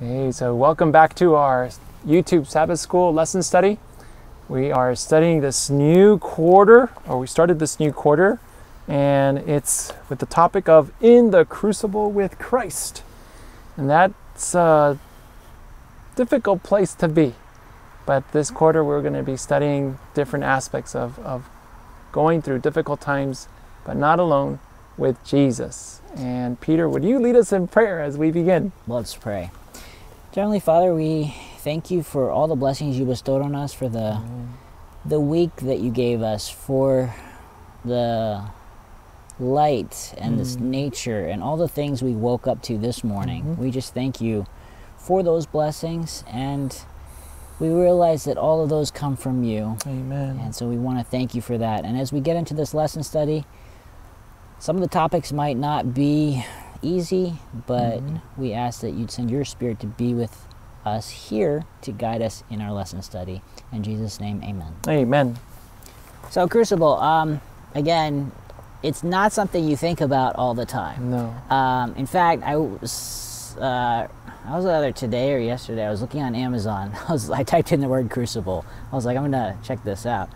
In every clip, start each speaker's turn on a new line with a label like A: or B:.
A: Hey, so welcome back to our YouTube Sabbath School lesson study. We are studying this new quarter, or we started this new quarter, and it's with the topic of In the Crucible with Christ. And that's a difficult place to be. But this quarter, we're going to be studying different aspects of, of going through difficult times, but not alone with Jesus. And Peter, would you lead us in prayer as we begin?
B: Let's pray. Heavenly Father, we thank you for all the blessings you bestowed on us, for the mm-hmm. the week that you gave us, for the light and this mm-hmm. nature and all the things we woke up to this morning. Mm-hmm. We just thank you for those blessings and we realize that all of those come from you.
A: Amen.
B: And so we want to thank you for that. And as we get into this lesson study, some of the topics might not be easy, but we ask that you'd send your spirit to be with us here to guide us in our lesson study. In Jesus' name, amen.
A: Amen.
B: So, Crucible, um, again, it's not something you think about all the time.
A: No.
B: Um, in fact, I was, uh, I was either today or yesterday. I was looking on Amazon. I was, I typed in the word Crucible. I was like, I'm gonna check this out.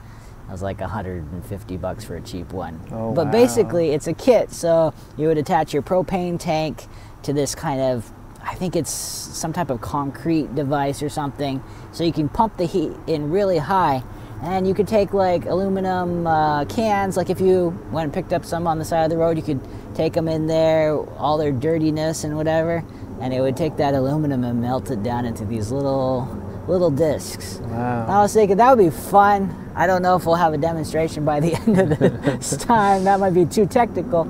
B: I was like 150 bucks for a cheap one.
A: Oh,
B: but
A: wow.
B: basically, it's a kit. So you would attach your propane tank to this kind of, I think it's some type of concrete device or something. So you can pump the heat in really high. And you could take like aluminum uh, cans, like if you went and picked up some on the side of the road, you could take them in there, all their dirtiness and whatever, and it would take that aluminum and melt it down into these little little discs.
A: Wow.
B: I was thinking that would be fun. I don't know if we'll have a demonstration by the end of this time. That might be too technical.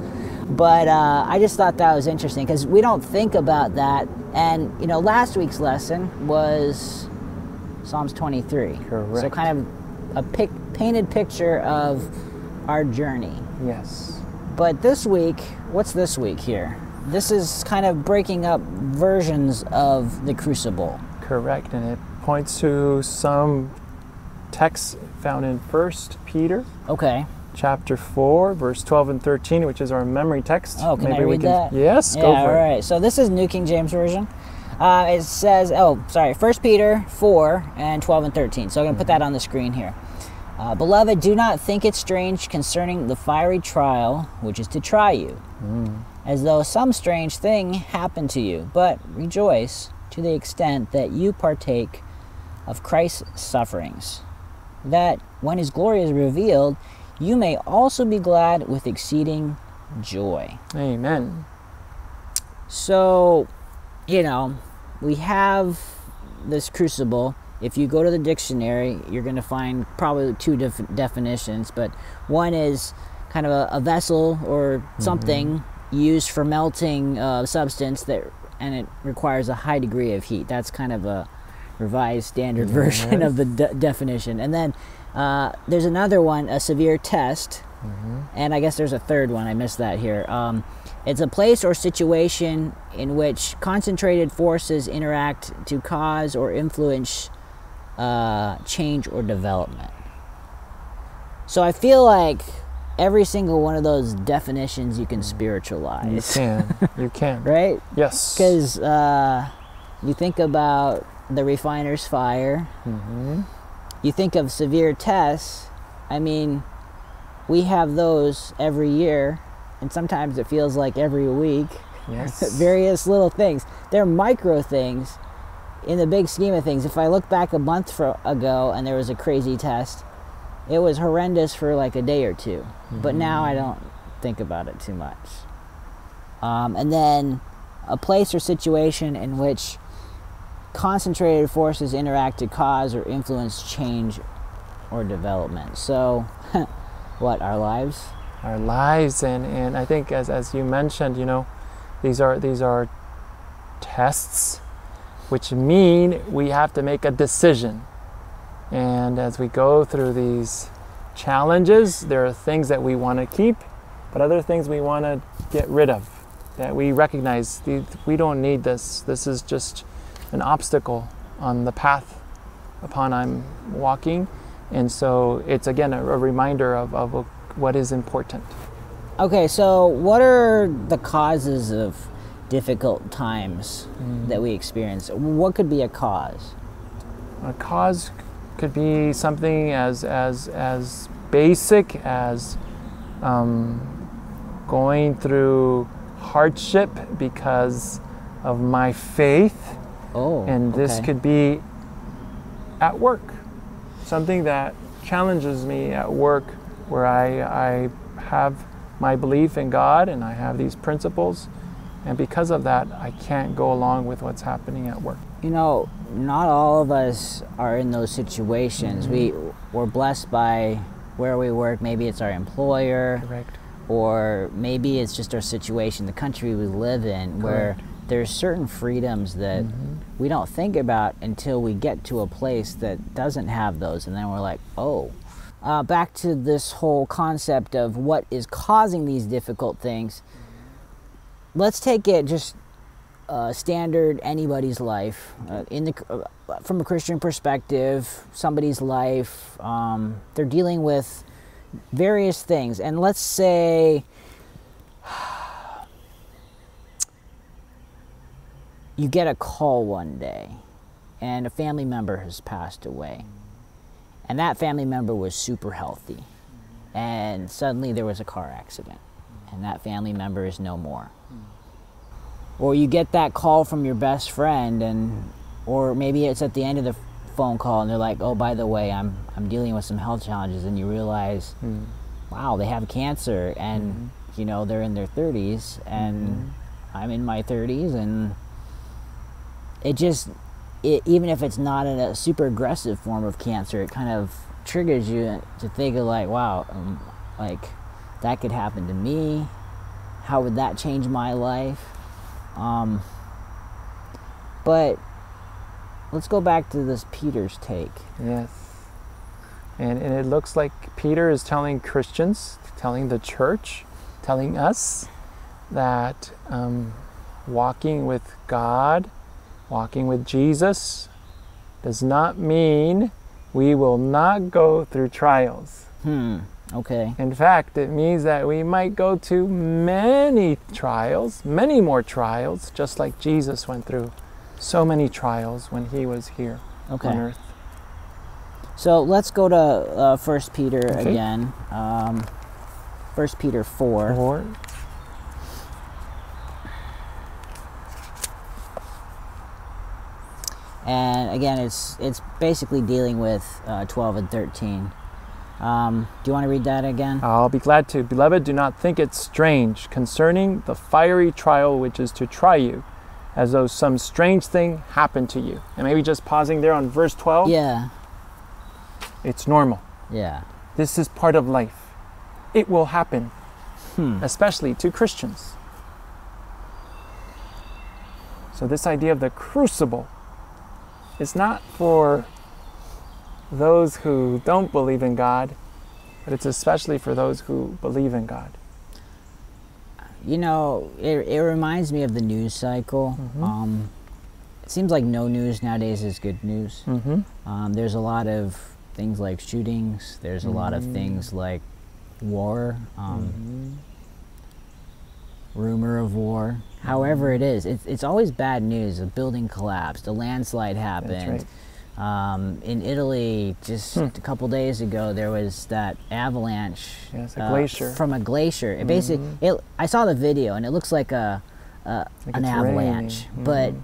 B: But uh, I just thought that was interesting because we don't think about that. And, you know, last week's lesson was Psalms 23. So, kind of a pic- painted picture of our journey.
A: Yes.
B: But this week, what's this week here? This is kind of breaking up versions of the crucible.
A: Correct. And it points to some texts found in First Peter
B: Okay.
A: chapter 4, verse 12 and 13, which is our memory text.
B: Oh, can I
A: Maybe we
B: read that?
A: Yes,
B: yeah,
A: go for
B: all
A: it.
B: right. So this is New King James Version. Uh, it says, oh, sorry, 1 Peter 4 and 12 and 13. So I'm going to put that on the screen here. Uh, Beloved, do not think it strange concerning the fiery trial which is to try you, as though some strange thing happened to you, but rejoice to the extent that you partake of Christ's sufferings, that when his glory is revealed, you may also be glad with exceeding joy.
A: Amen.
B: So, you know, we have this crucible. If you go to the dictionary, you're going to find probably two def- definitions, but one is kind of a, a vessel or something used for melting uh, substance that, and it requires a high degree of heat. That's kind of a revised standard version of the de- definition. And then uh, there's another one, a severe test, and I guess there's a third one. I missed that here. Um, it's a place or situation in which concentrated forces interact to cause or influence uh, change or development. So I feel like every single one of those definitions you can spiritualize.
A: You can. You can.
B: right?
A: Yes.
B: Because uh, you think about the refiner's fire,
A: hmm
B: you think of severe tests. I mean, we have those every year, and sometimes it feels like every week.
A: Yes.
B: Various little things. They're micro things in the big scheme of things. If I look back a month ago and there was a crazy test, it was horrendous for like a day or 2 But now I don't think about it too much. Um, and then a place or situation in which concentrated forces interact to cause or influence change or development. So, what, our lives?
A: our lives and, and I think as, as you mentioned, you know, these are these are tests which mean we have to make a decision. And as we go through these challenges, there are things that we want to keep, but other things we want to get rid of. That we recognize we don't need this. This is just an obstacle on the path upon I'm walking. And so it's again a, a reminder of, of what is important.
B: Okay, so what are the causes of difficult times that we experience? What could be a cause?
A: A cause could be something as as as basic as um, going through hardship because of my faith,
B: Oh,
A: and this
B: okay.
A: could be at work, something that challenges me at work, where I I have my belief in God and I have these principles, and because of that, I can't go along with what's happening at work.
B: You know, not all of us are in those situations. We mm-hmm. we're blessed by where we work. Maybe it's our employer,
A: Correct.
B: or maybe it's just our situation, the country we live in, where
A: Correct.
B: There's certain freedoms that we don't think about until we get to a place that doesn't have those, and then we're like, oh. Uh, back to this whole concept of what is causing these difficult things. Let's take it just uh, standard anybody's life uh, in the uh, from a Christian perspective, somebody's life. Um, they're dealing with various things, and let's say you get a call one day, and a family member has passed away, and that family member was super healthy, and suddenly there was a car accident, and that family member is no more. Or you get that call from your best friend and or maybe it's at the end of the phone call and they're like oh by the way i'm i'm dealing with some health challenges and you realize hmm. wow they have cancer and hmm. you know they're in their 30s and hmm. i'm in my 30s and it just it, even if it's not a super aggressive form of cancer it kind of triggers you to think of like wow um, like that could happen to me how would that change my life um, but let's go back to this Peter's take.
A: Yes. And, and it looks like Peter is telling Christians, telling the church, telling us that um, walking with God, walking with Jesus, does not mean we will not go through trials.
B: Hmm. Okay.
A: In fact, it means that we might go to many trials, many more trials, just like Jesus went through so many trials when he was here on
B: Okay.
A: earth.
B: So let's go to uh, First Peter
A: Okay.
B: again. Um, First Peter four.
A: Or
B: and again, it's it's basically dealing with uh, twelve and thirteen. Um, do you want to read that again?
A: I'll be glad to. Beloved, do not think it strange concerning the fiery trial which is to try you, as though some strange thing happened to you. And maybe just pausing there on verse 12.
B: Yeah.
A: It's normal.
B: Yeah.
A: This is part of life. It will happen,
B: Hmm.
A: especially to Christians. So, this idea of the crucible is not for those who don't believe in God, but it's especially for those who believe in God.
B: You know, it, it reminds me of the news cycle.
A: Mhm.
B: Um, it seems like no news nowadays is good news.
A: Mm-hmm.
B: Um, there's a lot of things like shootings. There's a lot of
A: Mm.
B: things like war, um,
A: Mm-hmm.
B: rumor of war. However, it is, it's, it's always bad news. A building collapsed, a landslide happened.
A: right.
B: Um, in Italy, just
A: Hmm.
B: a couple days ago, there was that avalanche
A: Yes, a
B: uh,
A: glacier.
B: from a glacier. It basically,
A: Mhm.
B: it, I saw the video and it looks like a, a
A: Like
B: an avalanche,
A: raining.
B: but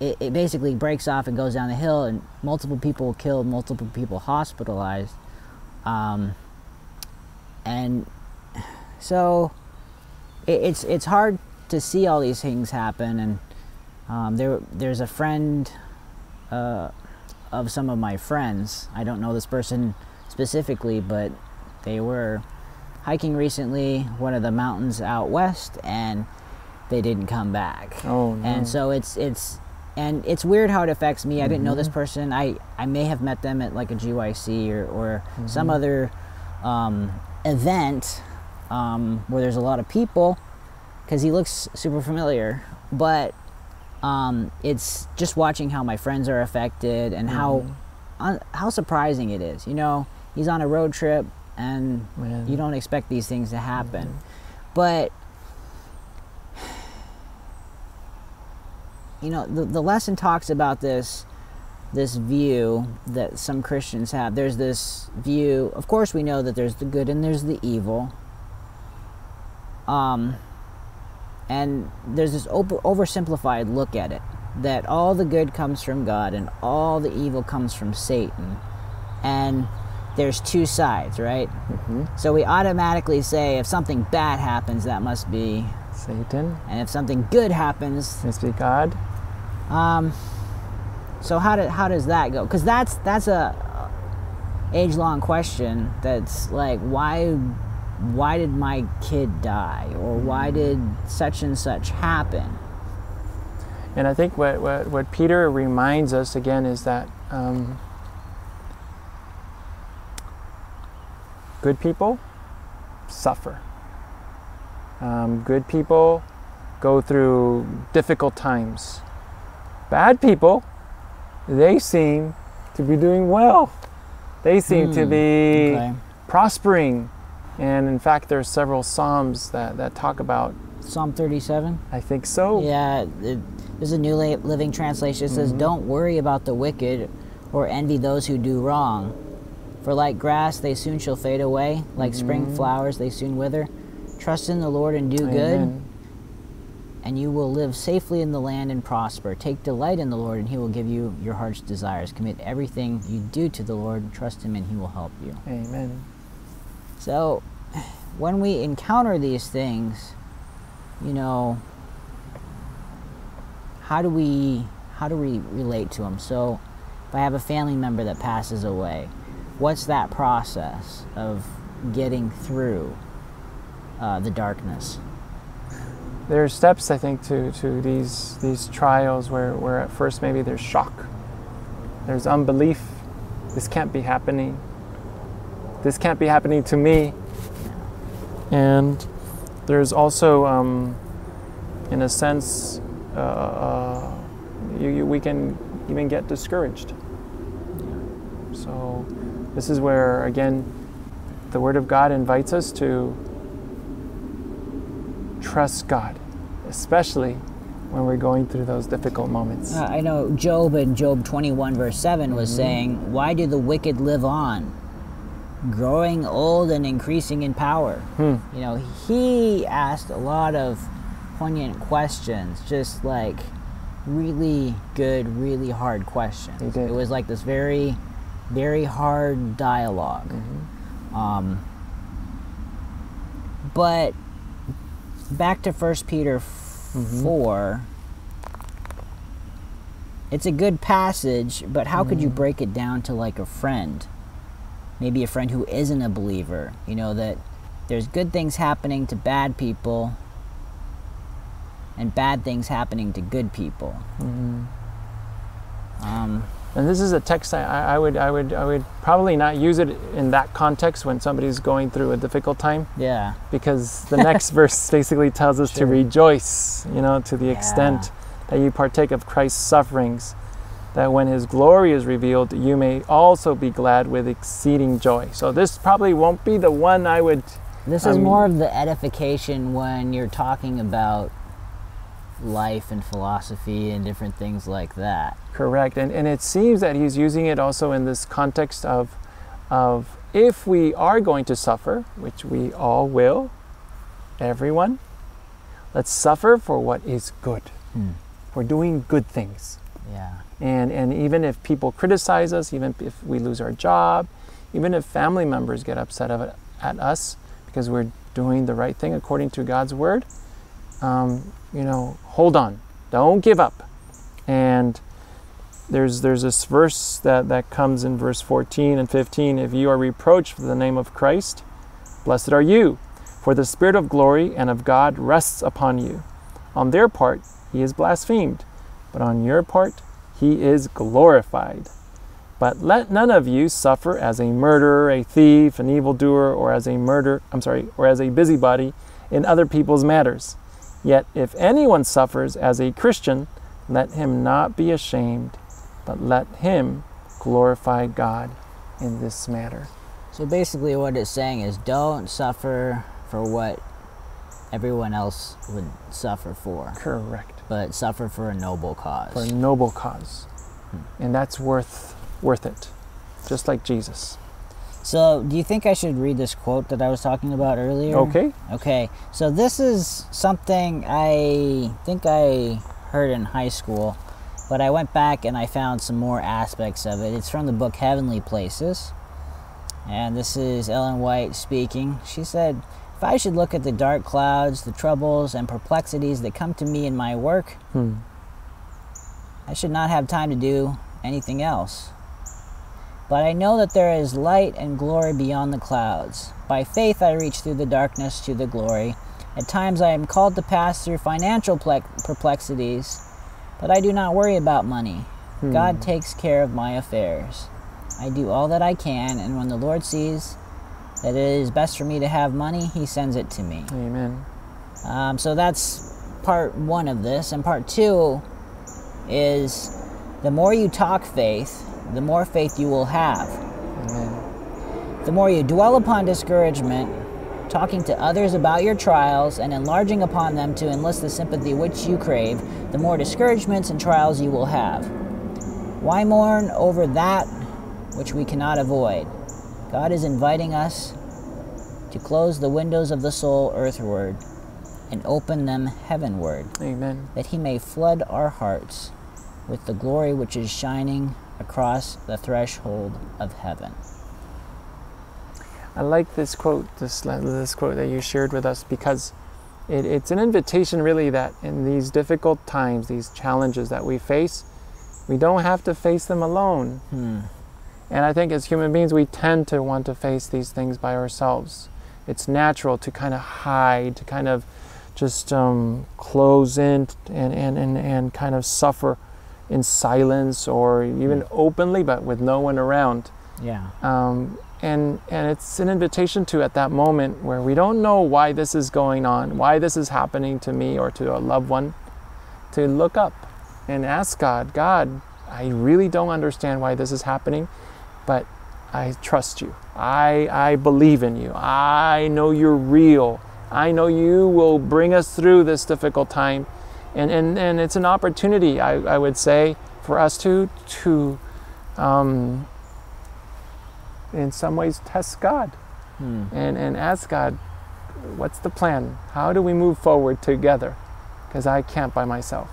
B: it, it basically breaks off and goes down the hill, and multiple people killed, multiple people hospitalized. Um, and so it, it's it's hard to see all these things happen. And um, there there's a friend uh, of some of my friends. I don't know this person specifically, but they were hiking recently one of the mountains out west, and they didn't come back
A: Oh, no.
B: and so it's it's and it's weird how it affects me. I didn't know this
A: Mhm.
B: person. I I may have met them at like a GYC or or some
A: Mhm.
B: other um, event um, where there's a lot of people because he looks super familiar. But um, it's just watching how my friends are affected and how
A: Mhm.
B: un, how surprising it is. You know, he's on a road trip and
A: Man.
B: you don't expect these things to happen.
A: Mhm.
B: But you know, the, the lesson talks about this this view that some Christians have. There's this view, of course, we know that there's the good and there's the evil. Um, and there's this over, oversimplified look at it that all the good comes from God and all the evil comes from Satan. And there's two sides, right?
A: hmm
B: So we automatically say if something bad happens, that must be,
A: Satan,
B: and if something good happens,
A: must be God.
B: um, so how do, how does that go? Because that's that's a age long question. That's like why why did my kid die or why did such and such happen?
A: And I think what, what, what Peter reminds us again is that um, good people suffer. Um, good people go through difficult times. Bad people, they seem to be doing well. They seem to
B: Hmm,
A: be
B: Okay.
A: prospering. And in fact, there's several psalms that, that talk about.
B: Psalm thirty seven.
A: I think so.
B: Yeah, it, this is a New Living Translation. It says, mm-hmm. "Don't worry about the wicked, or envy those who do wrong, for like grass they soon shall fade away, like spring mm-hmm. flowers they soon wither. Trust in the Lord and do good, and you will live safely in the land and prosper. Take delight in the Lord, and He will give you your heart's desires. Commit everything you do to the Lord. Trust Him, and He will help you."
A: Amen.
B: So, when we encounter these things, you know, how do we how do we relate to them? So, if I have a family member that passes away, what's that process of getting through uh, the darkness?
A: there are steps I think to, to these these trials where, where at first maybe there's shock. There's unbelief. This can't be happening. This can't be happening to me. And there's also, um, in a sense, uh, uh, you, you, we can even get discouraged. So this is where again the Word of God invites us to trust God, especially when we're going through those difficult moments.
B: Uh, I know Job in Job 21, verse 7 was saying, Why do the wicked live on? Growing old and increasing in power.
A: Hmm.
B: You know, he asked a lot of poignant questions, just like really good, really hard questions. It was like this very, very hard dialog
A: Mm-hmm.
B: Um, but back to First Peter
A: Mhm.
B: 4 it's a good passage but how could you
A: Mm.
B: break it down to like a friend maybe a friend who isn't a believer you know that there's good things happening to bad people and bad things happening to good people.
A: Mhm.
B: um,
A: And this is a text I, I would I would I would probably not use it in that context when somebody's going through a difficult time.
B: Yeah.
A: Because the next verse basically tells us to rejoice, you know, to the
B: Yeah.
A: extent that you partake of Christ's sufferings, that when his glory is revealed, you may also be glad with exceeding joy. So this probably won't be the one I would
B: This is
A: Um,
B: more of the edification when you're talking about life and philosophy and different things like that.
A: correct. And and it seems that he's using it also in this context of of if we are going to suffer, which we all will, everyone, let's suffer for what is good.
B: Hmm.
A: For doing good things.
B: Yeah.
A: And, and even if people criticize us, even if we lose our job, even if family members get upset of it, at us because we're doing the right thing according to God's word, um, you know, hold on, don't give up. And there's there's this verse that, that comes in verse 14 and 15. If you are reproached for the name of Christ, blessed are you, for the Spirit of glory and of God rests upon you. On their part, he is blasphemed, but on your part, he is glorified. But let none of you suffer as a murderer, a thief, an evildoer, or as a murder I'm sorry, or as a busybody in other people's matters. Yet if anyone suffers as a Christian, let him not be ashamed, but let him glorify God in this matter.
B: So basically, what it's saying is don't suffer for what everyone else would suffer for.
A: Correct.
B: But suffer for a noble cause.
A: for a noble cause. And that's worth worth it. Just like Jesus.
B: So, do you think I should read this quote that I was talking about earlier?
A: Okay?
B: Okay. So, this is something I think I heard in high school, but I went back and I found some more aspects of it. It's from the book Heavenly Places. And this is Ellen White speaking. She said, If I should look at the dark clouds, the troubles, and perplexities that come to me in my work,
A: Hmm.
B: I should not have time to do anything else. But I know that there is light and glory beyond the clouds. By faith, I reach through the darkness to the glory. At times, I am called to pass through financial ple- perplexities, but I do not worry about money. God takes care of my affairs. I do all that I can, and when the Lord sees that it is best for me to have money, He sends it to me.
A: Amen.
B: Um, so that's part one of this. And part two is the more you talk faith, the more faith you will have.
A: Amen.
B: The more you dwell upon discouragement, talking to others about your trials and enlarging upon them to enlist the sympathy which you crave, the more discouragements and trials you will have. Why mourn over that which we cannot avoid? God is inviting us to close the windows of the soul earthward and open them heavenward,
A: Amen.
B: that He may flood our hearts with the glory which is shining across the threshold of heaven.
A: I like this quote, this this quote that you shared with us because it, it's an invitation really that in these difficult times, these challenges that we face, we don't have to face them alone.
B: Hmm.
A: And I think as human beings, we tend to want to face these things by ourselves. It's natural to kind of hide, to kind of just um, close in and, and, and, and kind of suffer in silence or even openly, but with no one around.
B: Yeah.
A: Um, and, and it's an invitation to, at that moment where we don't know why this is going on, why this is happening to me or to a loved one, to look up and ask God, God, I really don't understand why this is happening, but I trust you. I, I believe in you. I know you're real. I know you will bring us through this difficult time. And, and, and it's an opportunity, I, I would say, for us to, to um, in some ways, test God
B: Hmm.
A: and, and ask God, what's the plan? How do we move forward together? Because I can't by myself.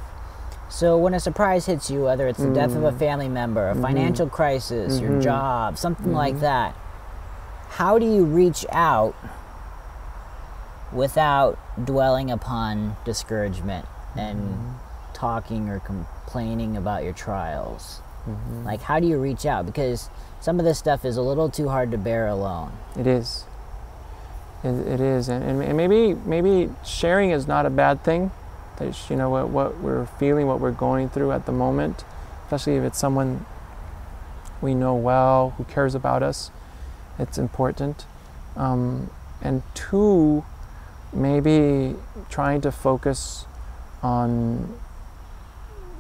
B: So when a surprise hits you, whether it's the death of a
A: Mm.
B: family member, a financial crisis, your
A: Mhm.
B: job, something like
A: Mhm.
B: that, how do you reach out without dwelling upon discouragement and
A: Mm-hmm.
B: talking or complaining about your trials?
A: Mhm.
B: Like, how do you reach out? Because some of this stuff is a little too hard to bear alone.
A: It is. It, it is, and, and maybe maybe sharing is not a bad thing. That you know what what we're feeling, what we're going through at the moment, especially if it's someone we know well who cares about us. It's important. Um, and two, maybe trying to focus on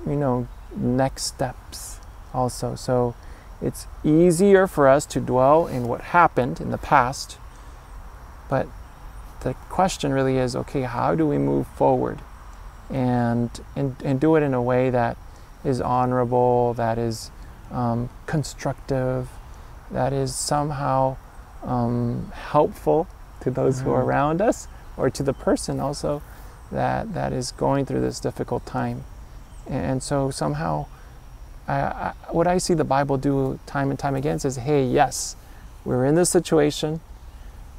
A: you know next steps also. So it's easier for us to dwell in what happened in the past but the question really is okay how do we move forward and and, and do it in a way that is honorable that is um, constructive that is somehow um, helpful to those who are
B: Mhm.
A: around us or to the person also that that is going through this difficult time and so somehow I, I, what I see the Bible do time and time again says, hey, yes, we're in this situation,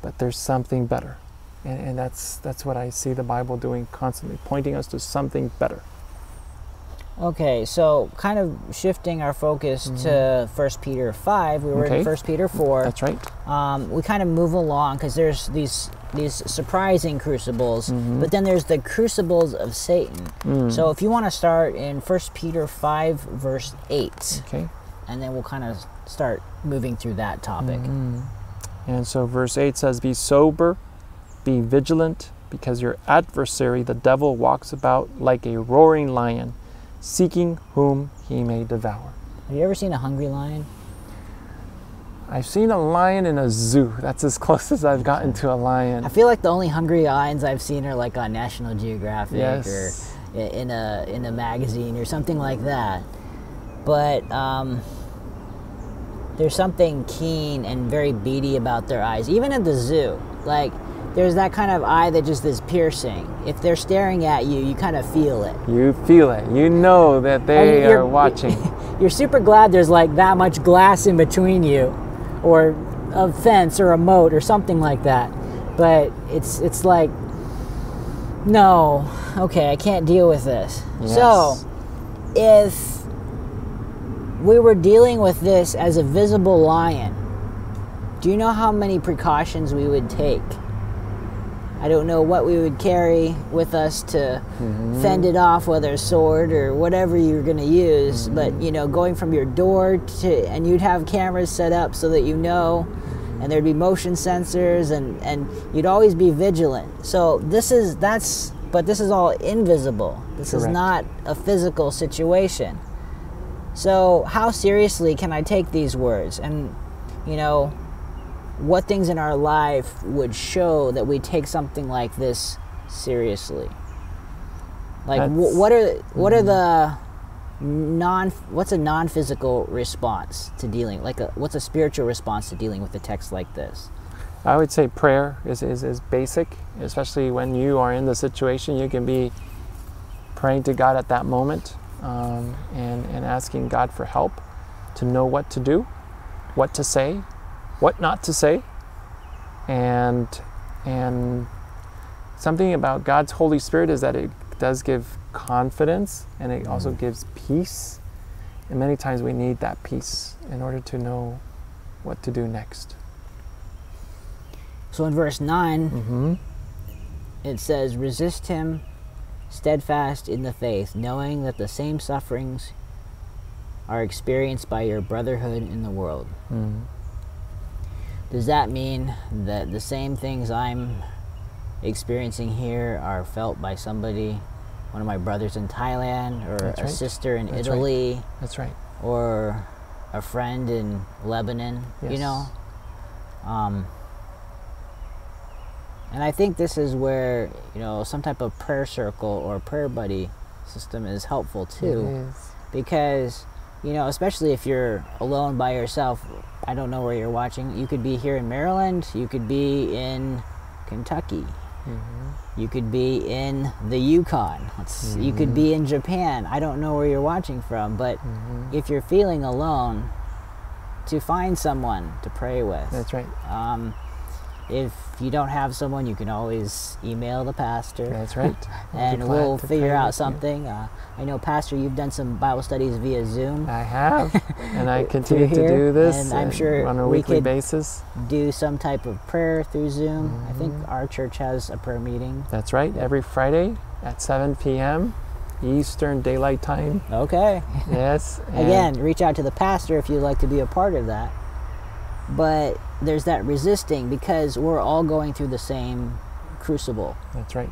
A: but there's something better. And, and that's, that's what I see the Bible doing constantly, pointing us to something better.
B: Okay, so kind of shifting our focus to First Peter five. We were
A: Okay.
B: in First Peter four.
A: That's right.
B: um, we kind of move along because there's these these surprising crucibles,
A: Mhm.
B: but then there's the crucibles of Satan.
A: Mm.
B: So if you want to start in First Peter five verse eight,
A: okay.
B: and then we'll kind of start moving through that topic.
A: Mhm. And so verse 8 says, Be sober, be vigilant, because your adversary, the devil, walks about like a roaring lion, seeking whom he may devour.
B: Have you ever seen a hungry lion?
A: I've seen a lion in a zoo. That's as close as I've gotten to a lion.
B: I feel like the only hungry lions I've seen are like on National Geographic
A: Yes.
B: or in a in a magazine or something like that. But um, there's something keen and very beady about their eyes, even at the zoo. Like there's that kind of eye that just is piercing. If they're staring at you, you kind of feel it.
A: You feel it. You know that they
B: you're-
A: watching.
B: You're super glad there's like that much glass in between you, or a fence or a moat or something like that. But it's it's like, no, okay, I can't deal with this. So, if we were dealing with this as a visible lion, do you know how many precautions we would take? I don't know what we would carry with us to mm-hmm. fend it off, whether a sword or whatever you're going to use. But mm-hmm. you know, going from your door to, and you'd have cameras set up so that you know, and there'd be motion sensors, and and you'd always be vigilant. So this is that's, but this is all invisible. This is not a physical situation. So how seriously can I take these words? And you know, what things in our life would show that we take something like this seriously? Like
A: That's-
B: what are what are the non what's a non-physical response to dealing like a what's a spiritual response to dealing with a text like this?
A: I would say prayer is, is, is basic, especially when you are in the situation. You can be praying to God at that moment um, and, and asking God for help to know what to do, what to say, what not to say. And, and something about God's Holy Spirit is that it does give confidence and it also gives peace. And many times we need that peace in order to know what to do next.
B: So in verse 9
A: Mm-hmm.
B: it says resist him steadfast in the faith knowing that the same sufferings are experienced by your brotherhood in the world.
A: Mm.
B: Does that mean that the same things I'm experiencing here are felt by somebody, one of my brothers in Thailand, or
A: That's
B: a
A: right.
B: sister in
A: That's right.
B: Italy,
A: That's right.
B: or a friend in Lebanon? You know? Um, and I think this is where, you know, some type of prayer circle or prayer buddy system is helpful too
A: It is.
B: because you know especially if you're alone by yourself i don't know where you're watching you could be here in maryland you could be in kentucky
A: Mm-hmm.
B: you could be in the yukon Let's, you could be in japan i don't know where you're watching from but
A: Mm-hmm.
B: if you're feeling alone to find someone to pray with
A: That's right.
B: um, if you don't have someone you can always email the pastor
A: That's right.
B: And we'll figure out something. Uh, I know, Pastor, you've done some Bible studies via Zoom.
A: I have, and I continue to do this
B: and I'm sure
A: on a
B: we
A: weekly
B: could-
A: basis.
B: Do some type of prayer through Zoom. I think
A: Mm-hmm.
B: our church has a prayer meeting.
A: That's right. Every Friday at 7 p.m. Eastern Daylight Time.
B: Okay.
A: Yes.
B: Again, reach out to the pastor if you'd like to be a part of that. But there's that resisting because we're all going through the same crucible.
A: That's right.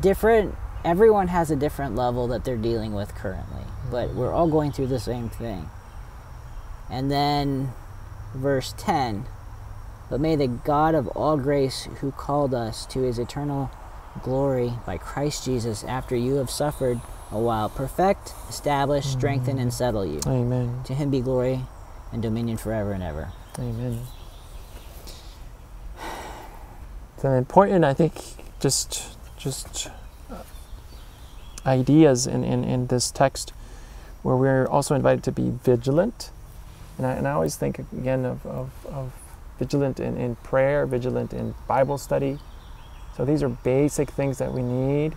B: Different. Everyone has a different level that they're dealing with currently, but we're all going through the same thing. And then verse 10 But may the God of all grace, who called us to his eternal glory by Christ Jesus, after you have suffered a while, perfect, establish, strengthen, and settle you.
A: Amen.
B: To him be glory and dominion forever and ever.
A: Amen. So important, I think, just just uh, ideas in, in, in this text where we're also invited to be vigilant. And I, and I always think again of, of, of vigilant in, in prayer, vigilant in Bible study. So these are basic things that we need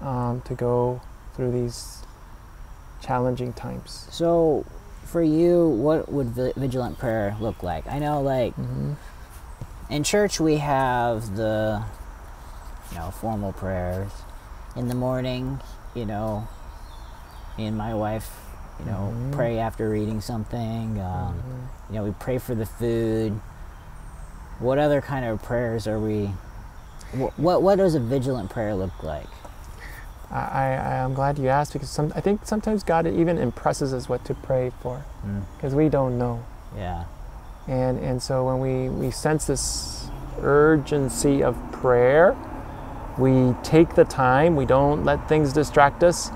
A: um, to go through these challenging times.
B: So, for you, what would vi- vigilant prayer look like? I know, like,
A: hmm
B: in church we have the you know formal prayers in the morning you know me and my wife you know
A: Mhm.
B: pray after reading something um,
A: Mm-hmm.
B: you know we pray for the food what other kind of prayers are we what what, what does a vigilant prayer look like
A: I, I, I'm glad you asked because some, I think sometimes God even impresses us what to pray for
B: Mm,
A: because we don't know.
B: yeah
A: And, and so when we, we sense this urgency of prayer, we take the time, we don't let things distract us.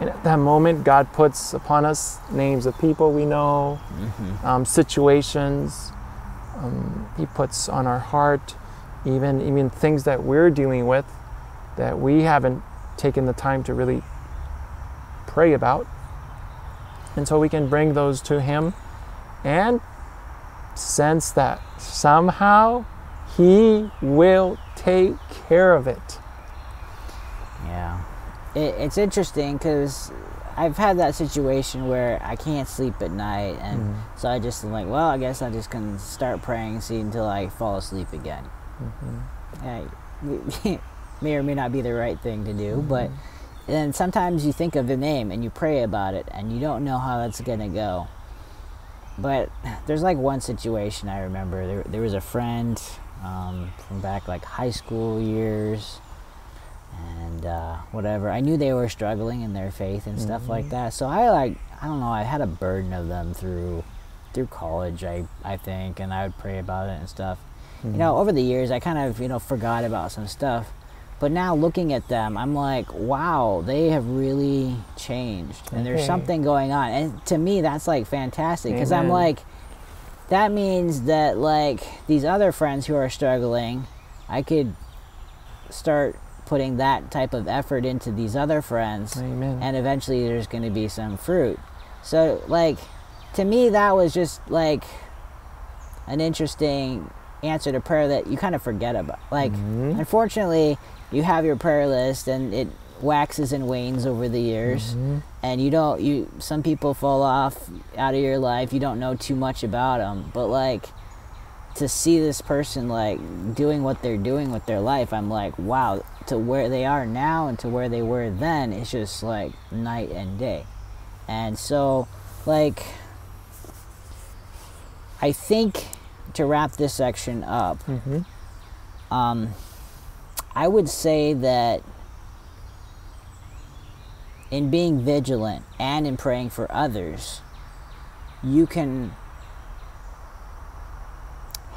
A: And at that moment, God puts upon us names of people we know, um, situations. Um, he puts on our heart, even even things that we're dealing with that we haven't taken the time to really pray about. And so we can bring those to Him and sense that somehow He will take care of it.
B: Yeah, it, it's interesting because I've had that situation where I can't sleep at night, and
A: Mhm.
B: so I just am like, well, I guess I just can start praying see until I fall asleep again. Yeah, may or may not be the right thing to do, but then sometimes you think of the name and you pray about it, and you don't know how that's gonna go. But there's like one situation I remember. There, there was a friend um, from back like high school years, and uh, whatever. I knew they were struggling in their faith and stuff like that. So I like I don't know. I had a burden of them through through college. I I think, and I would pray about it and stuff. You know, over the years, I kind of you know forgot about some stuff. But now looking at them, I'm like, wow, they have really changed, and there's something going on. And to me, that's like fantastic. Because I'm like, that means that like these other friends who are struggling, I could start putting that type of effort into these other friends
A: Amen.
B: and eventually there's going to be some fruit. So like to me that was just like an interesting answer to prayer that you kind of forget about. Like
A: Mhm.
B: unfortunately you have your prayer list and it waxes and wanes over the years.
A: Mhm.
B: and you don't you some people fall off out of your life. You don't know too much about them but like to see this person like doing what they're doing with their life i'm like wow to where they are now and to where they were then it's just like night and day. And so like i think to wrap this section up
A: Mhm.
B: um, I would say that in being vigilant and in praying for others, you can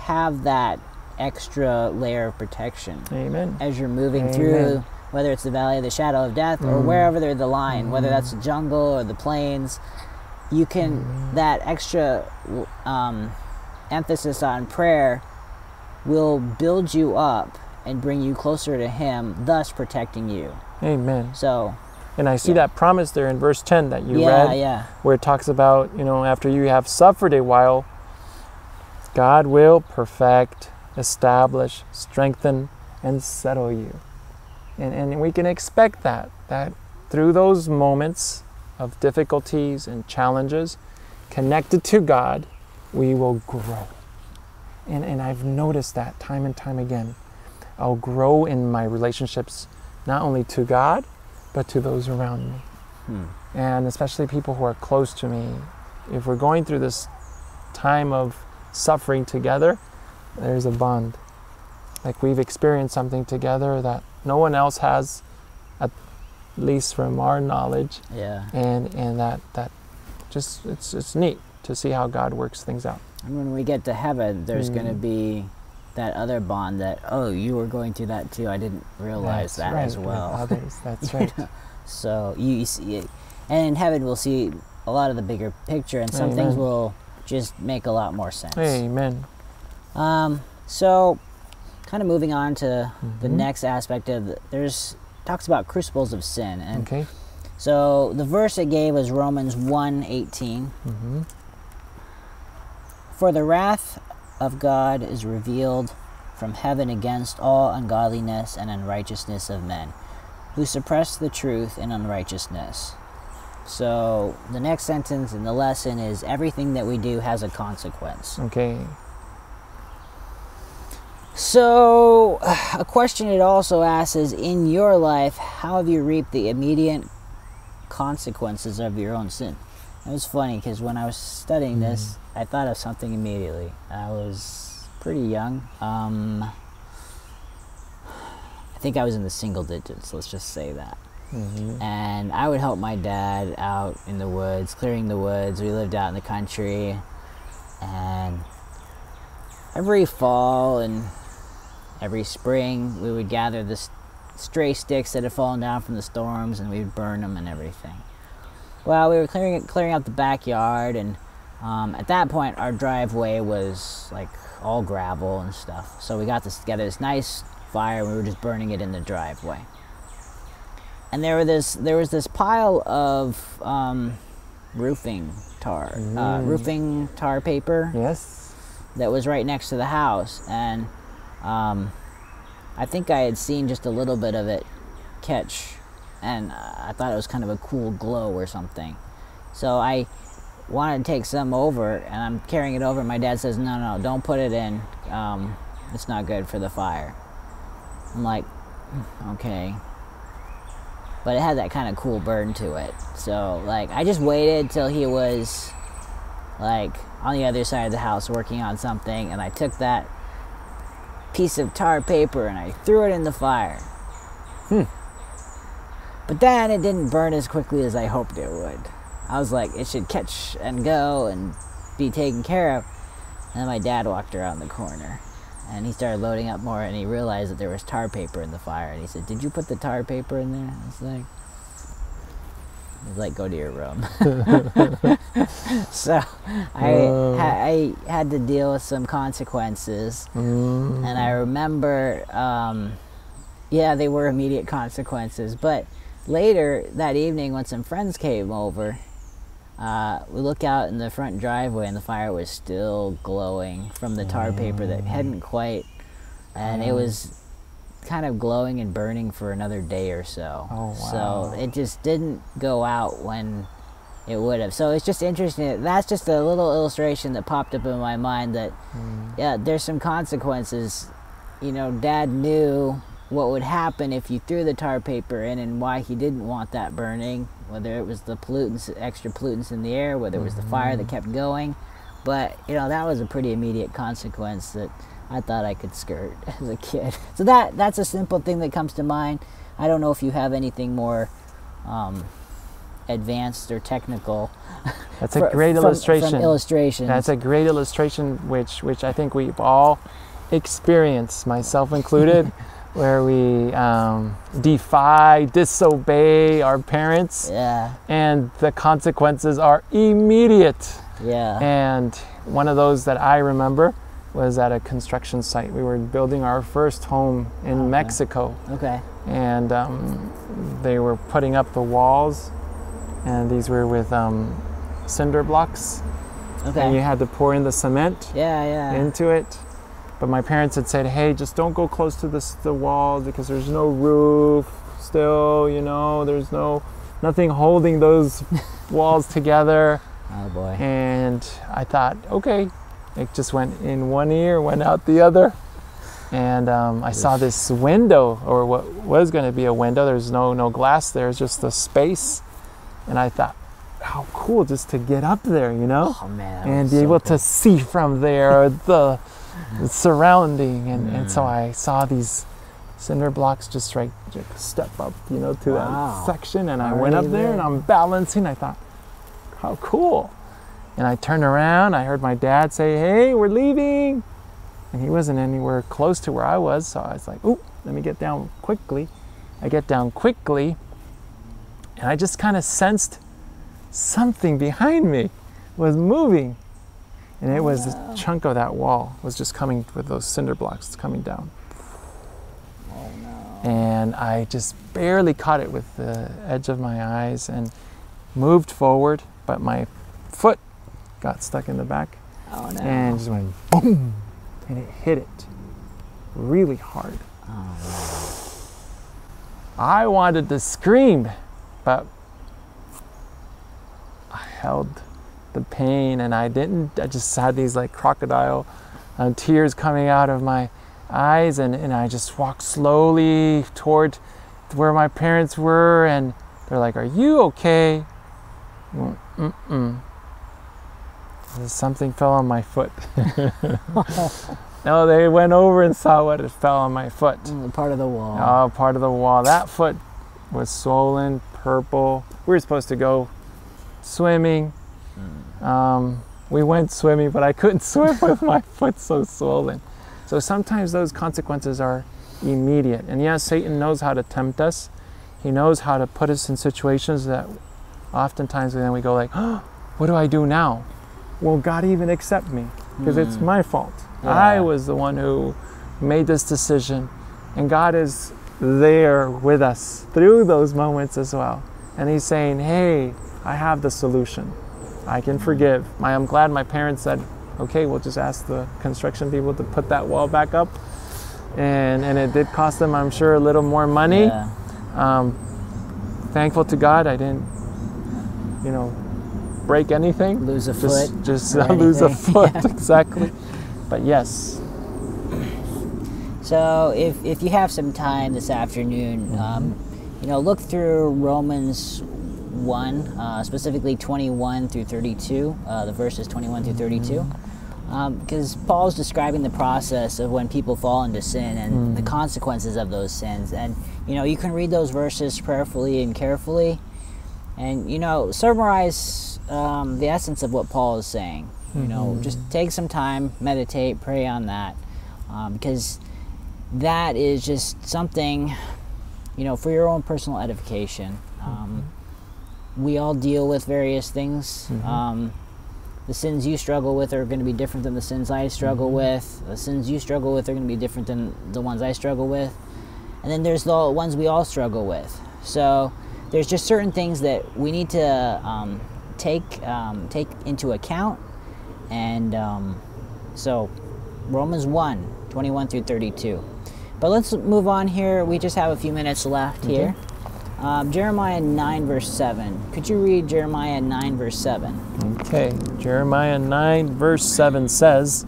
B: have that extra layer of protection
A: Amen.
B: as you're moving
A: Amen.
B: through, whether it's the valley of the shadow of death or
A: Mm.
B: wherever there's the line, whether that's the jungle or the plains. You can
A: Mm.
B: that extra um, emphasis on prayer will build you up and bring you closer to Him, thus protecting you.
A: Amen.
B: So
A: And I see
B: Yeah.
A: that promise there in verse 10 that you
B: yeah,
A: read,
B: yeah,
A: where it talks about, you know, after you have suffered a while, God will perfect, establish, strengthen, and settle you. And, and we can expect that, that through those moments of difficulties and challenges, connected to God, we will grow. And, and I've noticed that time and time again. I'll grow in my relationships, not only to God, but to those around me
B: Hmm.
A: and especially people who are close to me. If we're going through this time of suffering together, there's a bond. Like we've experienced something together that no one else has, at least from our knowledge,
B: yeah.
A: and and that that just it's it's neat to see how God works things out.
B: And when we get to heaven, there's going to
A: Mm.
B: be that other bond that oh, you were going through that too. I didn't realize
A: That's
B: that
A: right,
B: as well.
A: Others, that's right.
B: So you, you see it, and in heaven we'll see a lot of the bigger picture, and some things will just make a lot more sense.
A: Amen.
B: Um, so, kind of moving on to the
A: Mhm.
B: next aspect of the, there's talks about crucibles of sin, and
A: Okay.
B: so the verse it gave was Romans 1:18.
A: hmm
B: For the wrath of God is revealed from heaven against all ungodliness and unrighteousness of men, who suppress the truth in unrighteousness. So the next sentence in the lesson is everything that we do has a consequence.
A: Okay.
B: So, a question it also asks is In your life, how have you reaped the immediate consequences of your own sin? It was funny because when I was studying this, I thought of something immediately. I was pretty young. Um, I think I was in the single digits, let's just say that.
A: hmm
B: And I would help my dad out in the woods, clearing the woods. We lived out in the country. And every fall and every spring, we would gather the stray sticks that had fallen down from the storms, and we'd burn them and everything. Well, we were clearing clearing out the backyard, and um, at that point, our driveway was like all gravel and stuff. So we got this together this nice fire, and we were just burning it in the driveway. And there were this there was this pile of um, roofing tar, uh,
A: Mm.
B: roofing tar paper
A: Yes.
B: that was right next to the house, and um, I think I had seen just a little bit of it catch, and uh, I thought it was kind of a cool glow or something. So I wanted to take some over, and I'm carrying it over. My dad says, "No, no, don't put it in. Um, it's not good for the fire." I'm like, "Hmm, "Okay." But it had that kind of cool burn to it. So, like, I just waited till he was like on the other side of the house working on something and I took that piece of tar paper and I threw it in the fire.
A: Hmm.
B: But then it didn't burn as quickly as I hoped it would. I was like, it should catch and go and be taken care of. And then my dad walked around the corner and he started loading up more and he realized that there was tar paper in the fire and he said, Did you put the tar paper in there? I was like, He's like, go to your room. so I, ha- I had to deal with some consequences.
A: Mm.
B: And I remember, um, yeah, they were immediate consequences. But later that evening, when some friends came over, uh, we look out in the front driveway and the fire was still glowing from the tar paper that hadn't quite, and it was kind of glowing and burning for another day or so.
A: Oh, wow.
B: So it just didn't go out when it would have. So it's just interesting. That's just a little illustration that popped up in my mind that
A: Mm.
B: yeah, there's some consequences. You know, Dad knew what would happen if you threw the tar paper in, and why he didn't want that burning. Whether it was the pollutants, extra pollutants in the air, whether it was the fire that kept going, but you know that was a pretty immediate consequence that I thought I could skirt as a kid. So that that's a simple thing that comes to mind. I don't know if you have anything more um, advanced or technical.
A: That's a great
B: from-
A: illustration.
B: From illustrations.
A: That's a great illustration, which which I think we've all experienced, myself included, where we um, defy, disobey our parents,
B: yeah,
A: and the consequences are immediate.
B: yeah.
A: And one of those that I remember was at a construction site. We were building our first home in
B: Okay.
A: Mexico,
B: okay.
A: and um, they were putting up the walls, and these were with um, cinder blocks,
B: Okay.
A: and you had to pour in the cement
B: Yeah, yeah.
A: into it. But my parents had said, "Hey, just don't go close to the the walls because there's no roof. Still, you know, there's no nothing holding those walls together."
B: oh boy.
A: And I thought, okay, it just went in one ear, went out the other. And um, I saw this window, or what was going to be a window. There's no no glass there. It's just the space. And I thought, how cool just to get up there, you know,
B: Oh man.
A: and be
B: so
A: able
B: cool.
A: to see from there the, the surrounding. And, and so I saw these cinder blocks just right, just step up, you know, to
B: Wow.
A: that section. And I went up there and. I'm balancing. I thought, how cool. And I turned around, I heard my dad say, Hey, we're leaving. And he wasn't anywhere close to where I was, so I was like, Ooh, let me get down quickly. I get down quickly, and I just kind of sensed something behind me was moving. And it was a oh, chunk of that wall was just coming with those cinder blocks coming down. Oh, and I just barely caught it with the edge of my eyes and moved forward, but my foot got stuck in the back
B: Oh no.
A: and just went boom, and it hit it really hard.
B: oh,
A: I wanted to scream, but I held the pain and I didn't. I just had these like crocodile um, tears coming out of my eyes, and, and I just walked slowly toward where my parents were, and they're like, Are you okay? Mm-mm. Something fell on my foot. no, they went over and saw what it fell on my foot.
B: Mm, part of the wall.
A: Oh, part of the wall. That foot was swollen, purple. We were supposed to go swimming. Um, we went swimming, but I couldn't swim with my foot so swollen. So sometimes those consequences are immediate. And yes, Satan knows how to tempt us. He knows how to put us in situations that oftentimes then we go like, oh, what do I do now? Will God even accept me? Because it's
B: Hmm.
A: my fault.
B: Yeah.
A: I was the one who made this decision. And God is there with us through those moments as well. And He's saying, hey, I have the solution. I can forgive. I'm glad my parents said, okay, we'll just ask the construction people to put that wall back up. And, and it did cost them, I'm sure, a little more money.
B: Yeah.
A: Um, thankful to God, I didn't, you know, break anything.
B: Lose a
A: Just,
B: foot.
A: just uh, lose a foot,
B: Yeah.
A: exactly. But yes,
B: So if, if you have some time this afternoon, um, you know, look through Romans 1, uh, specifically 21 through 32, uh, the verses 21 through 32. Because Paul's describing the process of when people fall into sin and the consequences of those sins. And, you know, you can read those verses prayerfully and carefully and, you know, summarize um, the essence of what Paul is saying. You know, just take some time, meditate, pray on that. Um, because that is just something, you know, for your own personal edification. Um, we all deal with various things. Um, the sins you struggle with are going to be different than the sins I struggle with. The sins you struggle with are going to be different than the ones I struggle with. And then there's the ones we all struggle with. So there's just certain things that we need to um, take um, take into account. And um, so Romans 1, 21 through 32. But let's move on here. We just have a few minutes left here. Um, Jeremiah 9, verse 7. Could you read Jeremiah 9, verse 7?
A: Okay, Jeremiah 9, verse 7 says,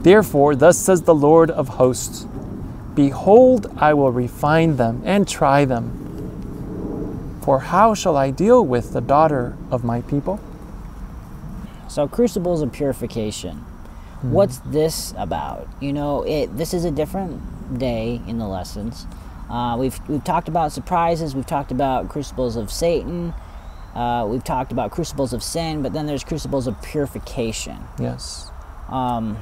A: Therefore, thus says the Lord of hosts Behold, I will refine them and try them. For how shall I deal with the daughter of my people?
B: So, crucibles of purification. What's this about? You know, it. This is a different day in the lessons. Uh, we've we've talked about surprises. We've talked about crucibles of Satan. Uh, we've talked about crucibles of sin, but then there's crucibles of purification.
A: Yes.
B: Um,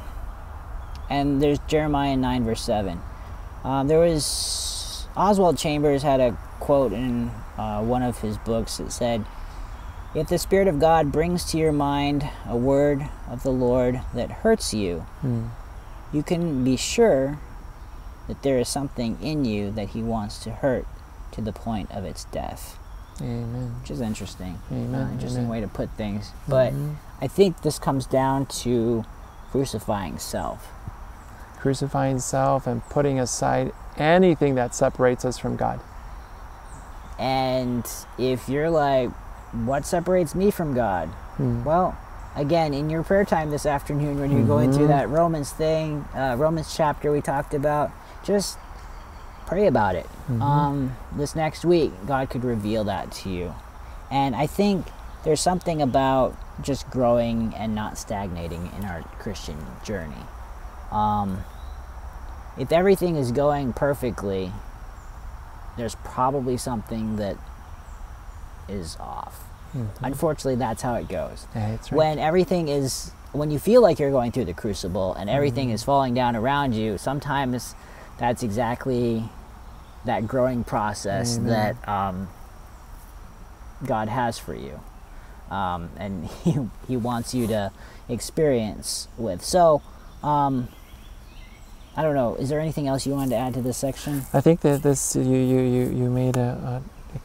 B: and there's Jeremiah 9, verse 7. Um, there was Oswald Chambers had a quote in uh, one of his books that said, If the Spirit of God brings to your mind a word of the Lord that hurts you,
A: Hmm.
B: you can be sure that there is something in you that He wants to hurt to the point of its death.
A: Amen.
B: Which is interesting.
A: Amen.
B: Uh, interesting
A: Amen.
B: way to put things. But
A: Mhm.
B: I think this comes down to crucifying self.
A: crucifying self and putting aside anything that separates us from God.
B: And if you're like, what separates me from God?
A: Hmm.
B: Well, again, in your prayer time this afternoon, when you're going through that Romans thing, uh, Romans chapter we talked about, just pray about it.
A: Mhm.
B: Um, this next week, God could reveal that to you. And I think there's something about just growing and not stagnating in our Christian journey. Um, if everything is going perfectly, there's probably something that is off.
A: Mhm.
B: Unfortunately, that's how it goes.
A: Right.
B: When everything is, when you feel like you're going through the crucible and everything
A: Mm-hmm.
B: is falling down around you, sometimes that's exactly that growing process
A: Amen.
B: that um, God has for you. Um, and he, he wants you to experience with. So, um, I don't know. Is there anything else you wanted to add to this section?
A: I think that this you you you, you made a,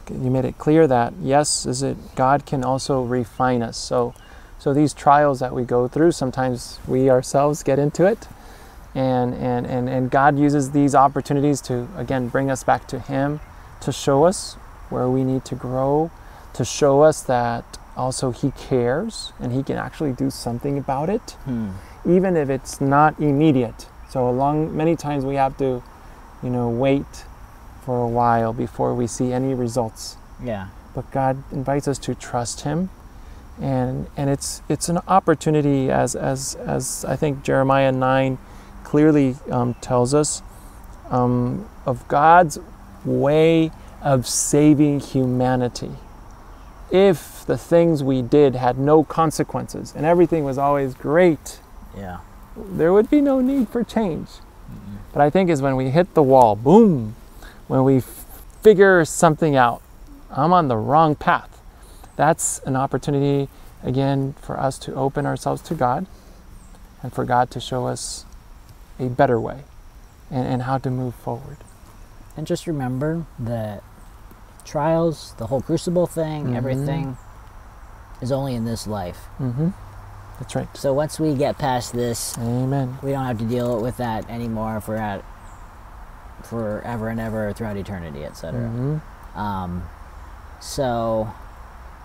A: a you made it clear that yes, is it God can also refine us. So so these trials that we go through, sometimes we ourselves get into it, and and and and God uses these opportunities to again bring us back to Him, to show us where we need to grow, to show us that also He cares and He can actually do something about it
B: Hmm.
A: even if it's not immediate. So along many times we have to, you know, wait for a while before we see any results.
B: Yeah.
A: But God invites us to trust Him, and and it's it's an opportunity as as as I think Jeremiah nine clearly um, tells us um, of God's way of saving humanity. If the things we did had no consequences and everything was always great,
B: Yeah.
A: there would be no need for change. But I think is when we hit the wall, boom, when we f- figure something out, I'm on the wrong path. That's an opportunity, again, for us to open ourselves to God and for God to show us a better way and, and how to move forward.
B: And just remember that trials, the whole crucible thing,
A: Mhm.
B: everything is only in this life.
A: Mm-hmm. That's right.
B: So once we get past this,
A: Amen.
B: we don't have to deal with that anymore if we're at forever and ever throughout eternity, etc.
A: Mhm.
B: Um, so,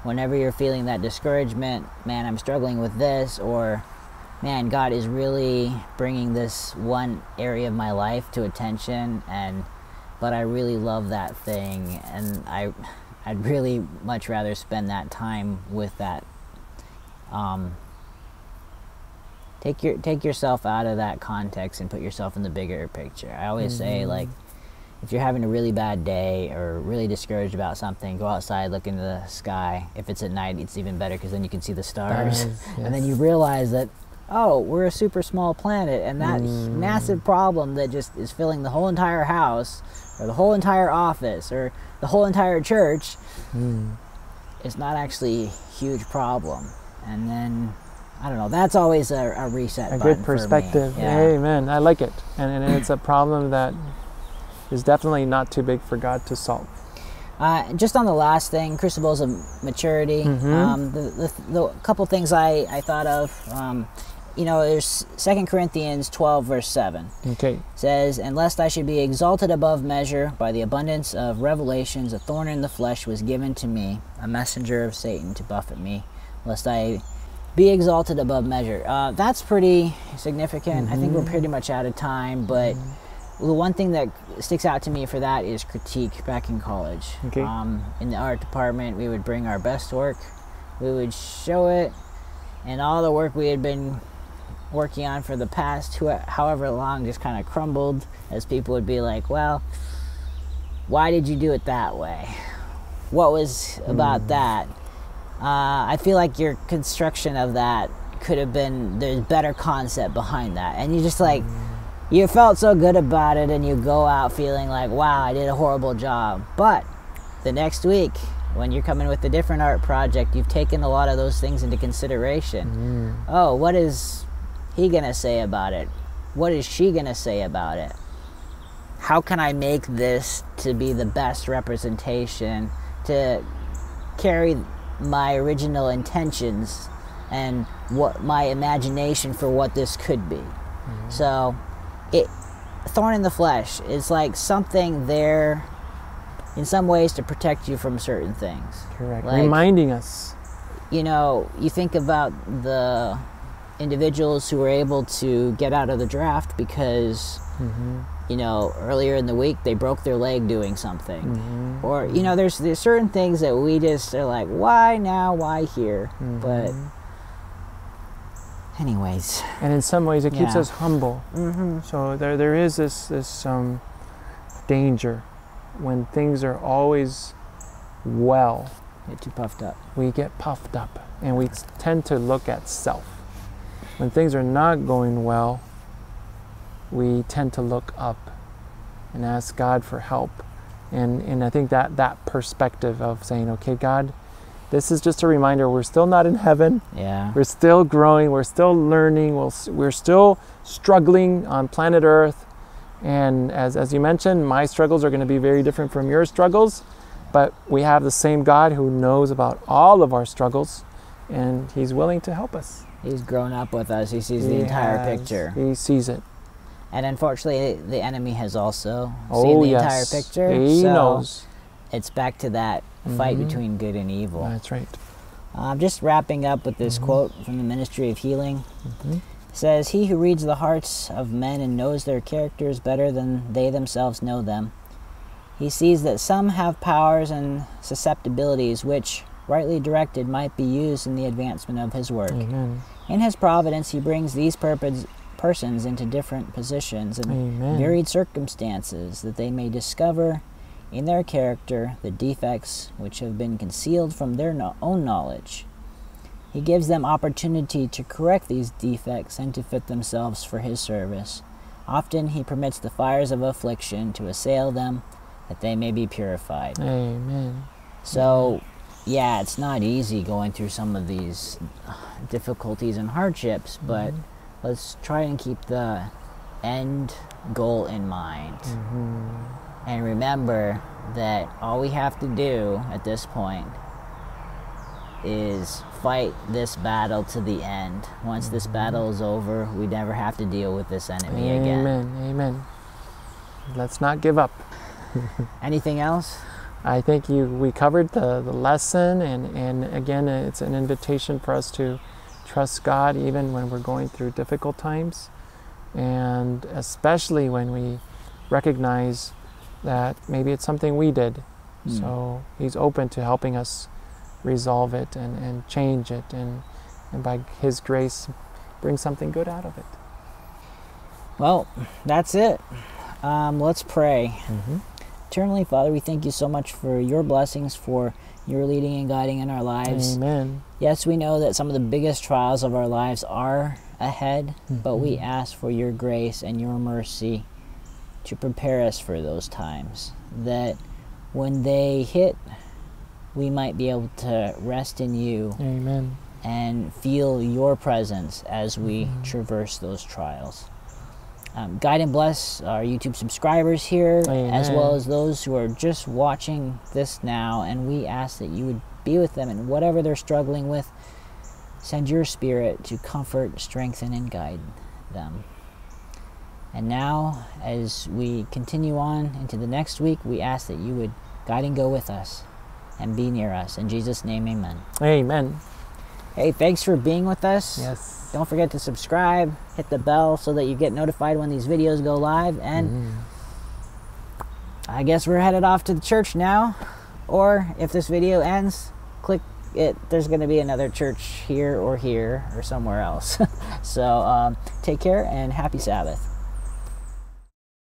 B: whenever you're feeling that discouragement, man, I'm struggling with this, or man, God is really bringing this one area of my life to attention, and but I really love that thing, and I, I'd really much rather spend that time with that. Um, take your take yourself out of that context and put yourself in the bigger picture. I always say
A: Mhm.
B: like if you're having a really bad day or really discouraged about something, go outside, look into the sky. If it's at night, it's even better because then you can see the stars.
A: Stars,
B: And then you realize that, oh, we're a super small planet, and that
A: Mm.
B: massive problem that just is filling the whole entire house, or the whole entire office, or the whole entire church
A: Mm.
B: is not actually a huge problem. And then, I don't know, that's always a, a reset
A: a good perspective.
B: Yeah.
A: Amen. I like it. And, and it's a problem that is definitely not too big for God to solve.
B: Uh, just on the last thing, crucibles of maturity.
A: Mhm.
B: Um, the, the, the couple things I, I thought of, um, you know, there's Second Corinthians 12, verse 7
A: Okay.
B: says, And lest I should be exalted above measure by the abundance of revelations, a thorn in the flesh was given to me, a messenger of Satan to buffet me, lest I be exalted above measure. Uh, that's pretty significant. I think we're pretty much out of time, but the one thing that sticks out to me for that is critique back in college.
A: Okay.
B: Um, in the art department, we would bring our best work, we would show it, and all the work we had been working on for the past however long just kind of crumbled as people would be like, well, why did you do it that way? What was about hmm. that? Uh, I feel like your construction of that could have been, there's better concept behind that. And you just like, hmm. you felt so good about it and you go out feeling like, wow, I did a horrible job. But the next week, when you're coming with a different art project, you've taken a lot of those things into consideration. Hmm. Oh, what is he going to say about it? What is she going to say about it? How can I make this to be the best representation, to carry my original intentions and what my imagination for what this could be? Mm-hmm. So, it thorn in the flesh is like something there in some ways to protect you from certain things.
A: Correct.
B: Like-
A: Reminding us.
B: You know, you think about the individuals who were able to get out of the draft because
A: Mm-hmm.
B: you know earlier in the week they broke their leg doing something
A: Mm-hmm.
B: or you know there's there's certain things that we just are like why now why here but
A: Mhm.
B: anyways
A: and in some ways, it keeps
B: Yeah.
A: us humble.
B: mm-hmm.
A: So there, there is this this um, danger when things are always well.
B: get too puffed up
A: We get puffed up, and we tend to look at self. When things are not going well, we tend to look up and ask God for help. And and I think that that perspective of saying, okay, God, this is just a reminder. We're still not in heaven.
B: yeah
A: We're still growing. We're still learning. We'll, we're still struggling on planet Earth. And as, as you mentioned, my struggles are going to be very different from your struggles. But we have the same God who knows about all of our struggles. And He's willing to help us.
B: He's grown up with us he sees the
A: He
B: entire
A: has-
B: picture
A: He sees it.
B: and unfortunately the enemy has also
A: Oh,
B: seen the
A: yes.
B: entire picture
A: He
B: so
A: knows.
B: it's back to that fight
A: Mhm.
B: between good and evil
A: That's right.
B: i'm just wrapping up with this
A: Mhm.
B: quote from the ministry of healing
A: Mhm.
B: says, He who reads the hearts of men and knows their characters better than they themselves know them. He sees that some have powers and susceptibilities which, rightly directed, might be used in the advancement of his work.
A: Amen.
B: In his providence, he brings these purpose, persons into different positions and
A: Amen.
B: varied circumstances that they may discover in their character the defects which have been concealed from their no- own knowledge. He gives them opportunity to correct these defects and to fit themselves for his service. Often he permits the fires of affliction to assail them, that they may be purified.
A: Amen.
B: So, yeah, it's not easy going through some of these difficulties and hardships, but
A: Mhm.
B: let's try and keep the end goal in mind.
A: Mhm.
B: And remember that all we have to do at this point is fight this battle to the end. Once this battle is over, we never have to deal with this enemy again.
A: Amen. Amen. Let's not give up.
B: Anything else?
A: I think you we covered the, the lesson and, and again it's an invitation for us to trust God even when we're going through difficult times and especially when we recognize that maybe it's something we did.
B: Hmm.
A: So he's open to helping us resolve it and, and change it and, and by his grace bring something good out of it.
B: Well, that's it. Um, let's pray.
A: Mm-hmm.
B: Eternally, Father, we thank you so much for your blessings, for your leading and guiding in our lives.
A: Amen.
B: Yes, we know that some of the biggest trials of our lives are ahead, but we
A: Mhm.
B: ask for your grace and your mercy to prepare us for those times. That when they hit, we might be able to rest in you
A: Amen.
B: and feel your presence as we
A: Mhm.
B: traverse those trials. Um, guide and bless our YouTube subscribers here, as well as those who are just watching this now. And we ask that you would be with them in whatever they're struggling with. Send your spirit to comfort, strengthen, and guide them. And now, as we continue on into the next week, we ask that you would guide and go with us and be near us. In Jesus' name, amen.
A: Amen.
B: Hey, thanks for being with us.
A: Yes.
B: Don't forget to subscribe, hit the bell so that you get notified when these videos go live. And
A: Mhm.
B: I guess we're headed off to the church now. Or if this video ends, click it. There's going to be another church here or here or somewhere else. so um, take care and happy Sabbath.